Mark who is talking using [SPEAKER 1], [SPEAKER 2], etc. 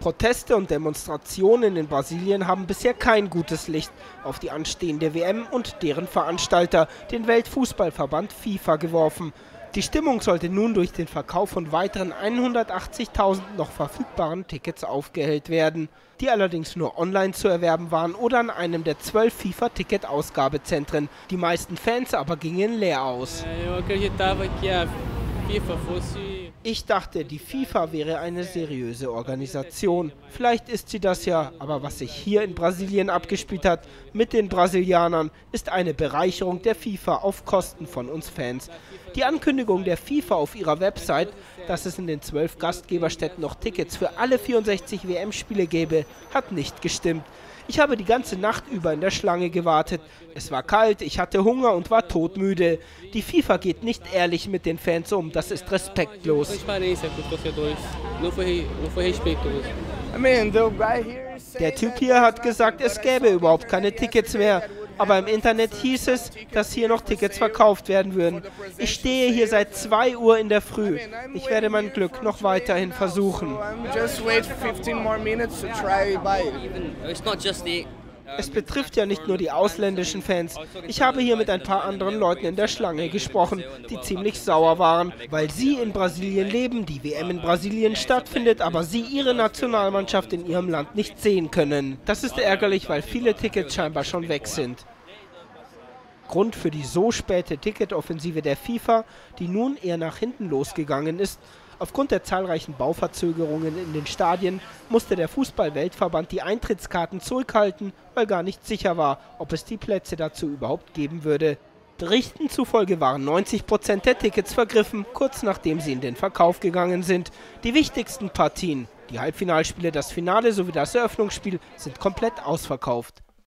[SPEAKER 1] Proteste und Demonstrationen in Brasilien haben bisher kein gutes Licht auf die anstehende WM und deren Veranstalter, den Weltfußballverband FIFA, geworfen. Die Stimmung sollte nun durch den Verkauf von weiteren 180.000 noch verfügbaren Tickets aufgehellt werden, die allerdings nur online zu erwerben waren oder an einem der zwölf FIFA-Ticket-Ausgabezentren. Die meisten Fans aber gingen leer aus. Ich dachte, die FIFA wäre eine seriöse Organisation. Vielleicht ist sie das ja, aber was sich hier in Brasilien abgespielt hat mit den Brasilianern, ist eine Bereicherung der FIFA auf Kosten von uns Fans. Die Ankündigung der FIFA auf ihrer Website, dass es in den zwölf Gastgeberstädten noch Tickets für alle 64 WM-Spiele gäbe, hat nicht gestimmt. Ich habe die ganze Nacht über in der Schlange gewartet. Es war kalt, ich hatte Hunger und war todmüde. Die FIFA geht nicht ehrlich mit den Fans um, das ist respektlos. Der Typ hier hat gesagt, es gäbe überhaupt keine Tickets mehr aber im Internet hieß es, dass hier noch Tickets verkauft werden würden. Ich stehe hier seit 2 Uhr in der Früh. Ich werde mein Glück noch weiterhin versuchen. Es betrifft ja nicht nur die ausländischen Fans. Ich habe hier mit ein paar anderen Leuten in der Schlange gesprochen, die ziemlich sauer waren, weil sie in Brasilien leben, die WM in Brasilien stattfindet, aber sie ihre Nationalmannschaft in ihrem Land nicht sehen können. Das ist ärgerlich, weil viele Tickets scheinbar schon weg sind. Grund für die so späte Ticketoffensive der FIFA, die nun eher nach hinten losgegangen ist. Aufgrund der zahlreichen Bauverzögerungen in den Stadien musste der Fußball-Weltverband die Eintrittskarten zurückhalten, weil gar nicht sicher war, ob es die Plätze dazu überhaupt geben würde. Berichten zufolge waren 90 Prozent der Tickets vergriffen, kurz nachdem sie in den Verkauf gegangen sind. Die wichtigsten Partien, die Halbfinalspiele, das Finale sowie das Eröffnungsspiel, sind komplett ausverkauft.